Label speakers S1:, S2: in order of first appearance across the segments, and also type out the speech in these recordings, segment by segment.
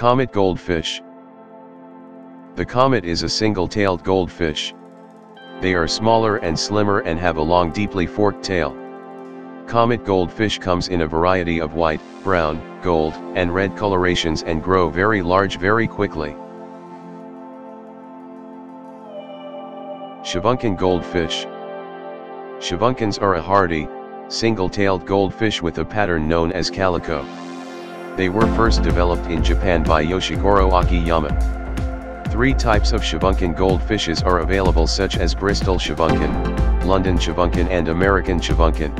S1: Comet goldfish. The comet is a single-tailed goldfish. They are smaller and slimmer and have a long deeply forked tail. Comet goldfish comes in a variety of white, brown, gold, and red colorations and grow very large very quickly. Shubunkin goldfish. Shavunkans are a hardy, single-tailed goldfish with a pattern known as calico. They were first developed in Japan by Yoshigoro Akiyama. Three types of Shubunkin goldfishes are available such as Bristol Shubunkin, London Shubunkin and American Shubunkin.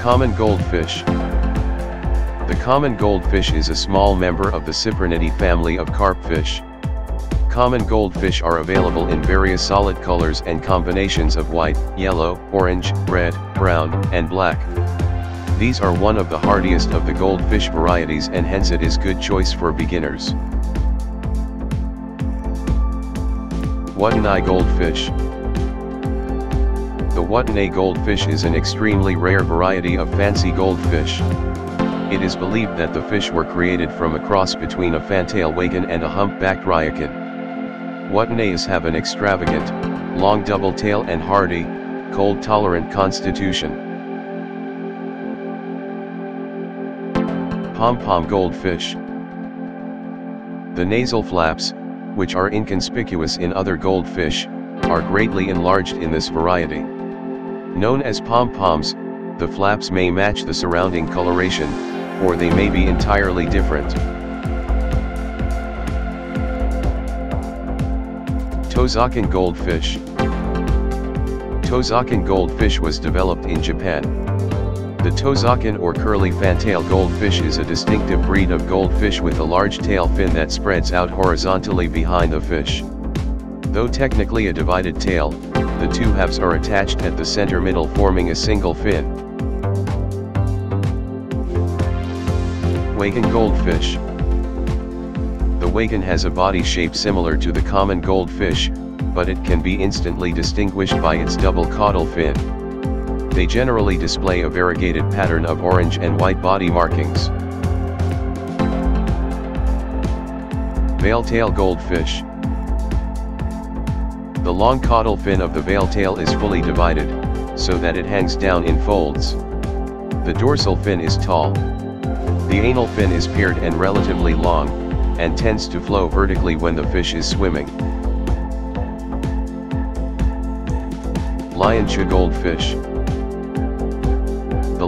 S1: Common goldfish. The common goldfish is a small member of the Cyprinidae family of carpfish. Common goldfish are available in various solid colors and combinations of white, yellow, orange, red, brown, and black. These are one of the hardiest of the goldfish varieties and hence it is good choice for beginners. Watonai goldfish. The Watonai goldfish is an extremely rare variety of fancy goldfish. It is believed that the fish were created from a cross between a fantail wakin and a humpbacked ryukin. Watanabes have an extravagant, long double tail and hardy, cold-tolerant constitution. Pom-pom goldfish. The nasal flaps, which are inconspicuous in other goldfish, are greatly enlarged in this variety. Known as pom-poms, the flaps may match the surrounding coloration, or they may be entirely different. Tosakin goldfish. Tosakin goldfish was developed in Japan. The Tosakin or curly fantail goldfish is a distinctive breed of goldfish with a large tail fin that spreads out horizontally behind the fish. Though technically a divided tail, the two halves are attached at the center middle forming a single fin. Wakin goldfish. The wakin has a body shape similar to the common goldfish, but it can be instantly distinguished by its double caudal fin. They generally display a variegated pattern of orange and white body markings. Veiltail goldfish. The long caudal fin of the veiltail is fully divided, so that it hangs down in folds. The dorsal fin is tall. The anal fin is paired and relatively long, and tends to flow vertically when the fish is swimming. Lionchu goldfish.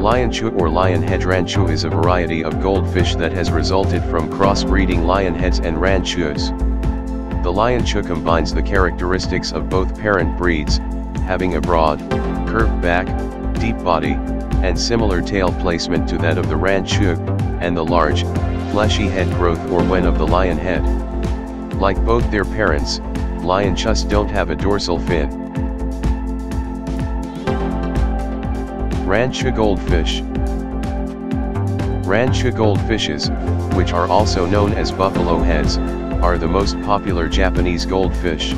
S1: Lionchu or lionhead ranchu is a variety of goldfish that has resulted from crossbreeding lionheads and ranchus. The lionchu combines the characteristics of both parent breeds, having a broad, curved back, deep body, and similar tail placement to that of the ranchu, and the large, fleshy head growth or wen of the lion head. Like both their parents, lionchus don't have a dorsal fin. Ranchu goldfish. Ranchu goldfishes, which are also known as buffalo heads, are the most popular Japanese goldfish.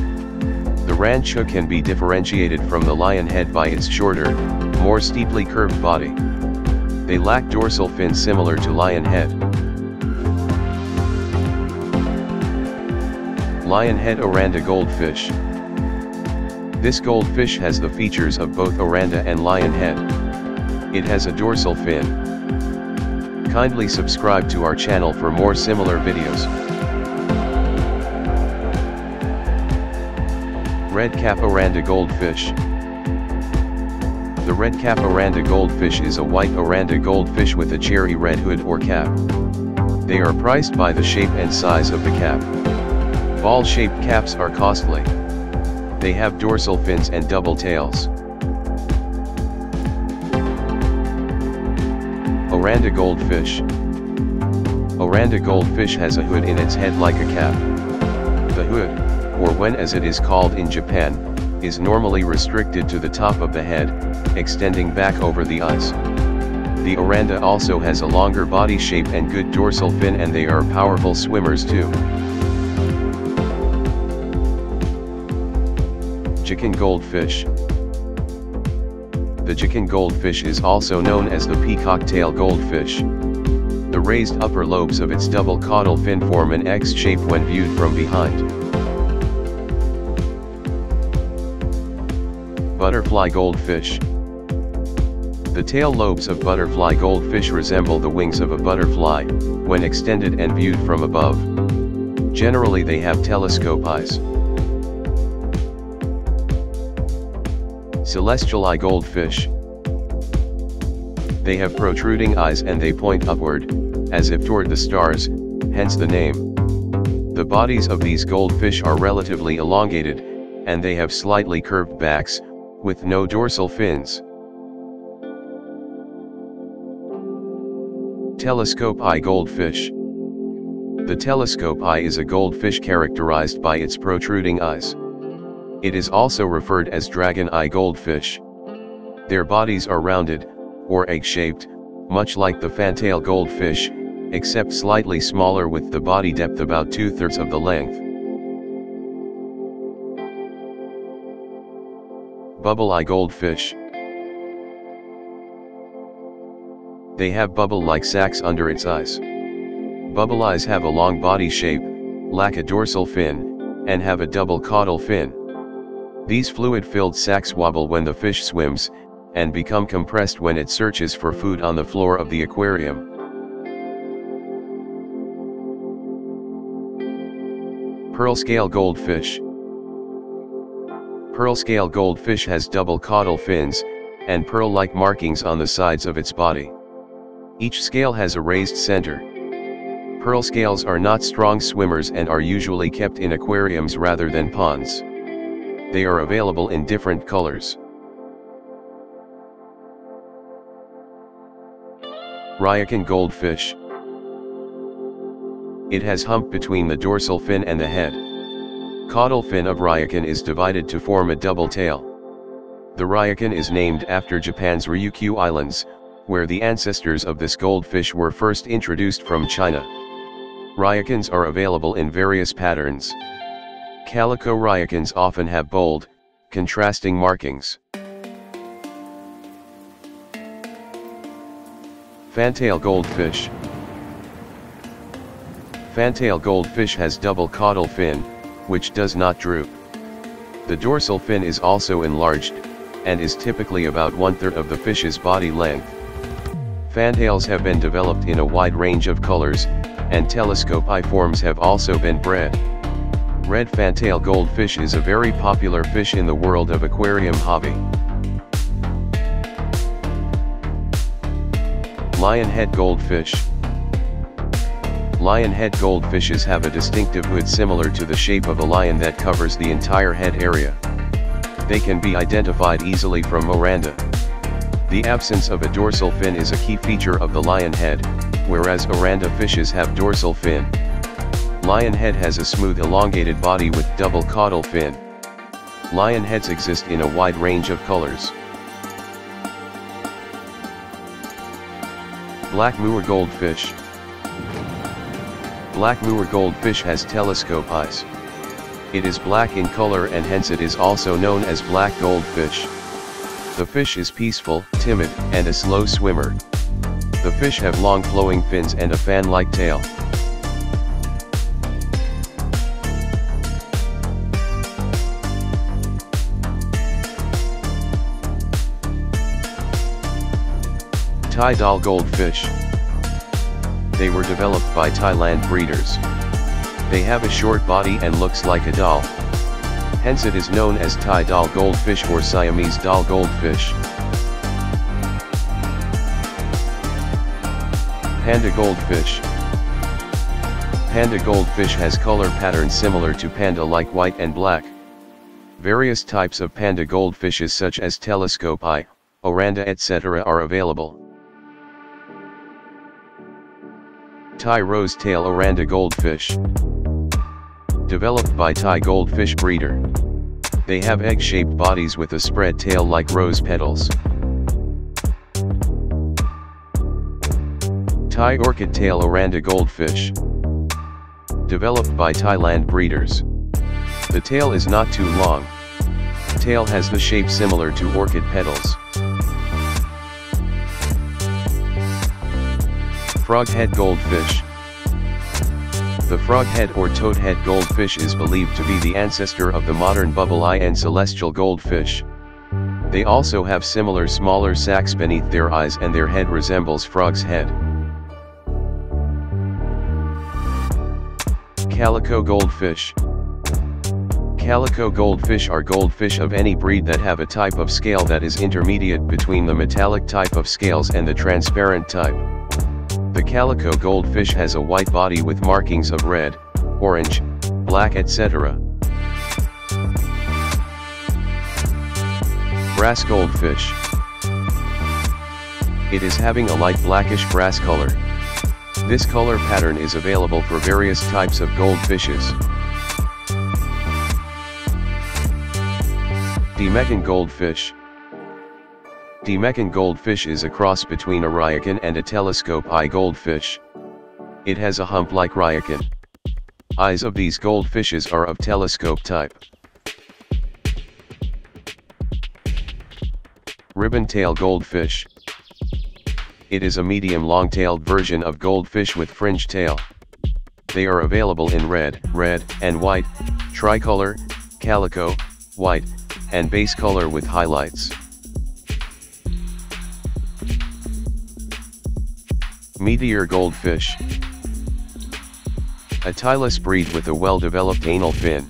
S1: The ranchu can be differentiated from the lion head by its shorter, more steeply curved body. They lack dorsal fins similar to lion head. Lionhead Oranda goldfish. This goldfish has the features of both Oranda and lionhead. It has a dorsal fin. Kindly subscribe to our channel for more similar videos. Red cap Oranda goldfish. The red cap Oranda goldfish is a white Oranda goldfish with a cherry red hood or cap. They are priced by the shape and size of the cap. Ball-shaped caps are costly. They have dorsal fins and double tails. Oranda goldfish. Oranda goldfish has a hood in its head like a cap. The hood, or wen as it is called in Japan, is normally restricted to the top of the head, extending back over the eyes. The Oranda also has a longer body shape and good dorsal fin and they are powerful swimmers too. Jikin goldfish. The jikin goldfish is also known as the peacock tail goldfish. The raised upper lobes of its double caudal fin form an X shape when viewed from behind. Butterfly goldfish. The tail lobes of butterfly goldfish resemble the wings of a butterfly, when extended and viewed from above. Generally they have telescope eyes. Celestial eye goldfish. They have protruding eyes and they point upward, as if toward the stars, hence the name. The bodies of these goldfish are relatively elongated, and they have slightly curved backs, with no dorsal fins. Telescope eye goldfish. The telescope eye is a goldfish characterized by its protruding eyes. It is also referred as dragon eye goldfish. Their bodies are rounded, or egg-shaped, much like the fantail goldfish, except slightly smaller with the body depth about two-thirds of the length. Bubble eye goldfish. They have bubble-like sacs under its eyes. Bubble eyes have a long body shape, lack a dorsal fin, and have a double caudal fin. These fluid-filled sacs wobble when the fish swims, and become compressed when it searches for food on the floor of the aquarium. Pearl scale goldfish. Pearl scale goldfish has double caudal fins, and pearl-like markings on the sides of its body. Each scale has a raised center. Pearl scales are not strong swimmers and are usually kept in aquariums rather than ponds. They are available in different colors. Ryukin goldfish. It has hump between the dorsal fin and the head. Caudal fin of Ryukin is divided to form a double tail. The Ryukin is named after Japan's Ryukyu Islands, where the ancestors of this goldfish were first introduced from China. Ryakans are available in various patterns. Calico ryukins often have bold, contrasting markings. Fantail goldfish. Fantail goldfish has double caudal fin, which does not droop. The dorsal fin is also enlarged, and is typically about one-third of the fish's body length. Fantails have been developed in a wide range of colors, and telescope eye forms have also been bred. Red fantail goldfish is a very popular fish in the world of aquarium hobby. Lionhead goldfish. Lionhead goldfishes have a distinctive hood similar to the shape of a lion that covers the entire head area. They can be identified easily from Oranda. The absence of a dorsal fin is a key feature of the lion head, whereas Oranda fishes have dorsal fin. Lion head has a smooth elongated body with double caudal fin. Lion heads exist in a wide range of colors. Black moor goldfish. Black moor goldfish has telescope eyes. It is black in color and hence it is also known as black goldfish. The fish is peaceful, timid, and a slow swimmer. The fish have long flowing fins and a fan-like tail. Thai doll goldfish. They were developed by Thailand breeders. They have a short body and looks like a doll. Hence it is known as Thai doll goldfish or Siamese doll goldfish. Panda goldfish. Panda goldfish has color patterns similar to panda like white and black. Various types of panda goldfishes such as telescope eye, oranda etc. are available. Thai rose tail oranda goldfish developed by Thai goldfish breeder. They have egg-shaped bodies with a spread tail like rose petals. Thai orchid tail Oranda goldfish. Developed by Thailand breeders. The tail is not too long. Tail has the shape similar to orchid petals. Froghead goldfish. The froghead or toadhead goldfish is believed to be the ancestor of the modern bubble eye and celestial goldfish. They also have similar smaller sacs beneath their eyes and their head resembles frog's head. Calico goldfish. Calico goldfish are goldfish of any breed that have a type of scale that is intermediate between the metallic type of scales and the transparent type. The calico goldfish has a white body with markings of red, orange, black etc. Brass goldfish. It is having a light blackish brass color. This color pattern is available for various types of goldfishes. Demekin goldfish. Demekin goldfish is a cross between a ryukin and a telescope eye goldfish. It has a hump like ryukin. Eyes of these goldfishes are of telescope type. Ribbon-tail goldfish. It is a medium long-tailed version of goldfish with fringe tail. They are available in red, red, and white, tricolor, calico, white, and base color with highlights. Meteor goldfish. A Tylus breed with a well-developed anal fin.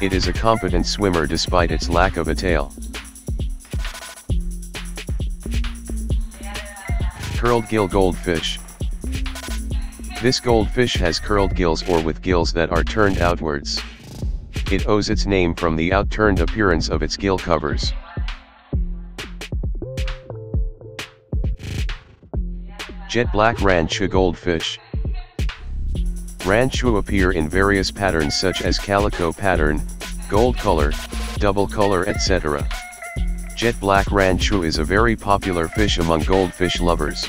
S1: It is a competent swimmer despite its lack of a tail. Curled gill goldfish. This goldfish has curled gills or with gills that are turned outwards. It owes its name from the outturned appearance of its gill covers. Jet black ranchu goldfish. Ranchu appear in various patterns such as calico pattern, gold color, double color etc. Jet black ranchu is a very popular fish among goldfish lovers.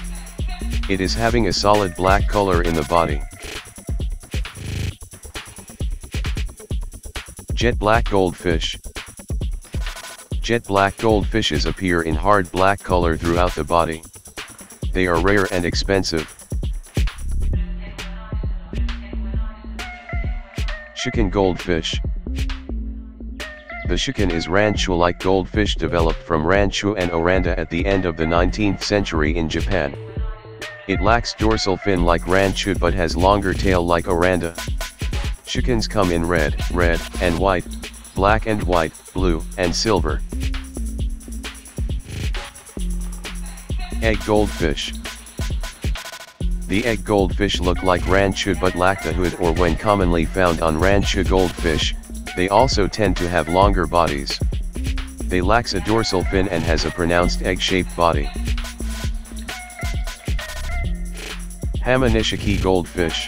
S1: It is having a solid black color in the body. Jet black goldfish. Jet black goldfishes appear in hard black color throughout the body they are rare and expensive. Chicken goldfish. The chicken is ranchu-like goldfish developed from ranchu and oranda at the end of the 19th century in Japan. It lacks dorsal fin like ranchu but has longer tail like oranda. Chickens come in red, red, and white, black and white, blue, and silver. Egg goldfish. The egg goldfish look like ranchu but lack the hood or wen commonly found on ranchu goldfish, they also tend to have longer bodies. They lacks a dorsal fin and has a pronounced egg-shaped body. Hamanishiki goldfish.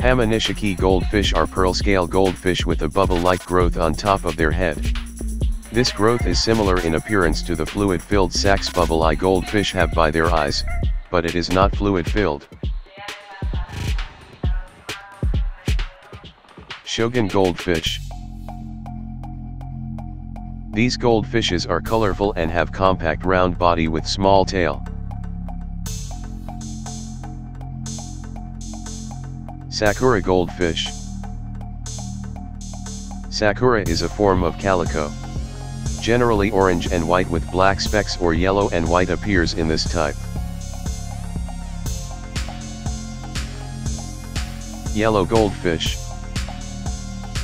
S1: Hamanishiki goldfish are pearl scale goldfish with a bubble-like growth on top of their head. This growth is similar in appearance to the fluid-filled sacs bubble eye goldfish have by their eyes, but it is not fluid-filled. Shogun goldfish. These goldfishes are colorful and have compact round body with small tail. Sakura goldfish. Sakura is a form of calico. Generally orange and white with black specks or yellow and white appears in this type. Yellow goldfish.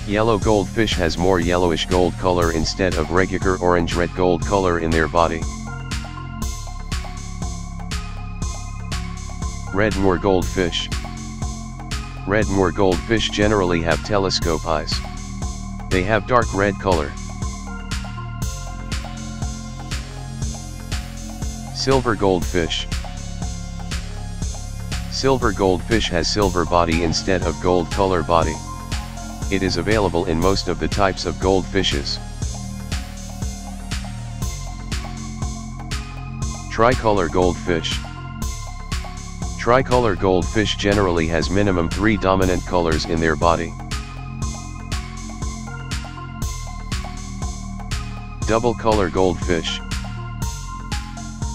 S1: Yellow goldfish has more yellowish gold color instead of regular orange-red gold color in their body. Red moor goldfish. Red moor goldfish generally have telescope eyes. They have dark red color. Silver goldfish. Silver goldfish has silver body instead of gold color body. It is available in most of the types of goldfishes. Tricolor goldfish. Tricolor goldfish generally has minimum three dominant colors in their body. Double color goldfish.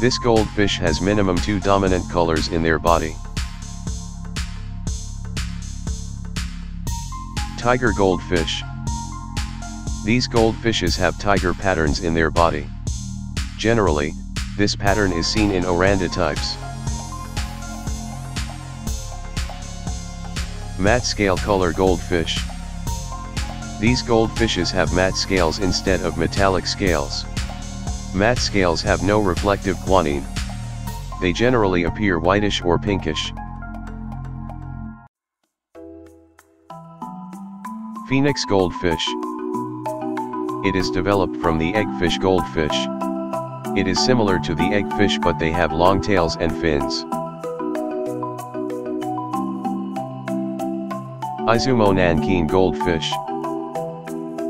S1: This goldfish has minimum two dominant colors in their body. Tiger goldfish. These goldfishes have tiger patterns in their body. Generally, this pattern is seen in Oranda types. Matte scale color goldfish. These goldfishes have matte scales instead of metallic scales. Matte scales have no reflective guanine. They generally appear whitish or pinkish. Phoenix goldfish. It is developed from the eggfish goldfish. It is similar to the eggfish but they have long tails and fins. Izumo Nankin goldfish.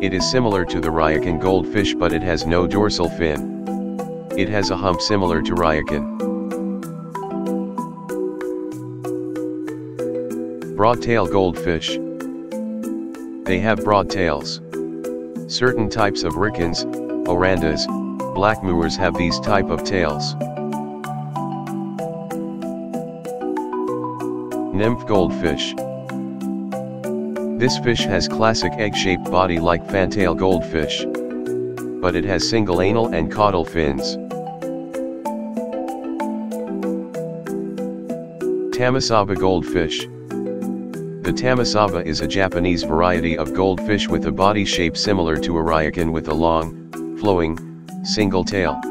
S1: It is similar to the Ryukyu goldfish but it has no dorsal fin. It has a hump similar to Ryukyu. Broadtail goldfish. They have broad tails. Certain types of ryukyus, orandas, black moors have these type of tails. Nymph goldfish. This fish has classic egg-shaped body like fantail goldfish. But it has single anal and caudal fins. Tamasaba goldfish. The tamasaba is a Japanese variety of goldfish with a body shape similar to a ryukyu with a long, flowing, single tail.